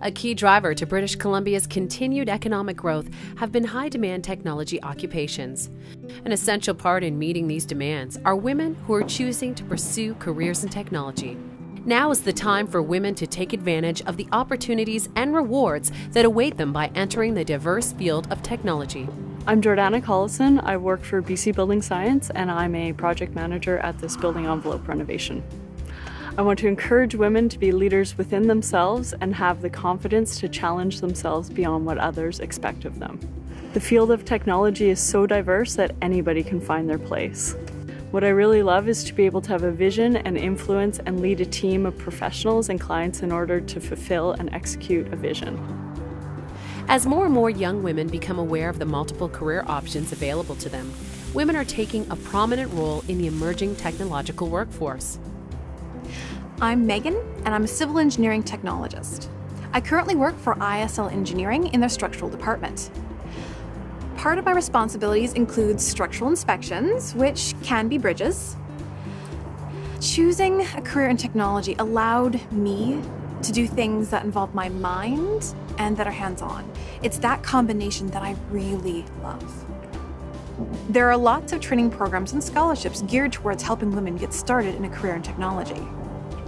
A key driver to British Columbia's continued economic growth have been high demand technology occupations. An essential part in meeting these demands are women who are choosing to pursue careers in technology. Now is the time for women to take advantage of the opportunities and rewards that await them by entering the diverse field of technology. I'm Jordana Collison. I work for BC Building Science and I'm a project manager at this building envelope renovation. I want to encourage women to be leaders within themselves and have the confidence to challenge themselves beyond what others expect of them. The field of technology is so diverse that anybody can find their place. What I really love is to be able to have a vision and influence and lead a team of professionals and clients in order to fulfill and execute a vision. As more and more young women become aware of the multiple career options available to them, women are taking a prominent role in the emerging technological workforce. I'm Megan, and I'm a civil engineering technologist. I currently work for ISL Engineering in their structural department. Part of my responsibilities includes structural inspections, which can be bridges. Choosing a career in technology allowed me to do things that involve my mind and that are hands-on. It's that combination that I really love. There are lots of training programs and scholarships geared towards helping women get started in a career in technology.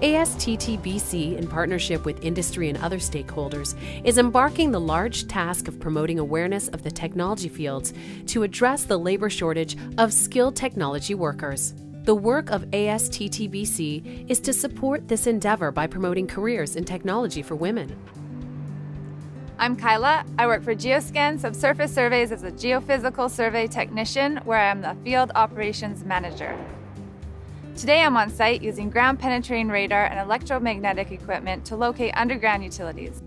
ASTTBC, in partnership with industry and other stakeholders, is embarking the large task of promoting awareness of the technology fields to address the labor shortage of skilled technology workers. The work of ASTTBC is to support this endeavor by promoting careers in technology for women. I'm Kyla. I work for Geoscan Subsurface Surveys as a geophysical survey technician, where I am the field operations manager. Today I'm on site using ground penetrating radar and electromagnetic equipment to locate underground utilities.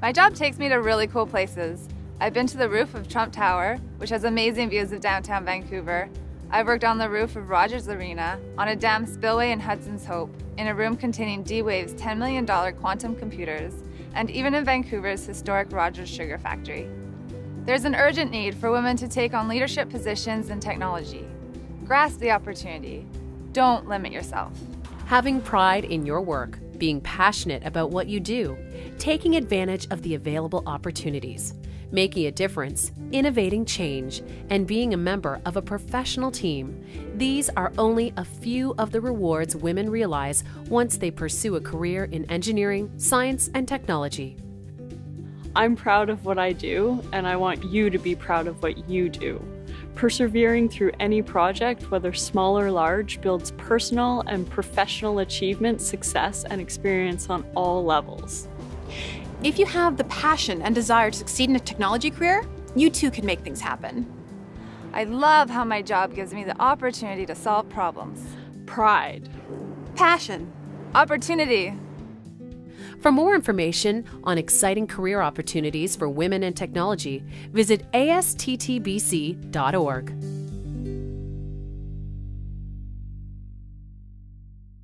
My job takes me to really cool places. I've been to the roof of Trump Tower, which has amazing views of downtown Vancouver. I've worked on the roof of Rogers Arena, on a dam spillway in Hudson's Hope, in a room containing D-Wave's $10 million quantum computers, and even in Vancouver's historic Rogers Sugar Factory. There's an urgent need for women to take on leadership positions in technology. Grasp the opportunity. Don't limit yourself. Having pride in your work, being passionate about what you do, taking advantage of the available opportunities, making a difference, innovating change, and being a member of a professional team. These are only a few of the rewards women realize once they pursue a career in engineering, science, and technology. I'm proud of what I do, and I want you to be proud of what you do. Persevering through any project, whether small or large, builds personal and professional achievement, success, and experience on all levels. If you have the passion and desire to succeed in a technology career, you too can make things happen. I love how my job gives me the opportunity to solve problems. Pride. Passion. Opportunity. For more information on exciting career opportunities for women in technology, visit asttbc.org.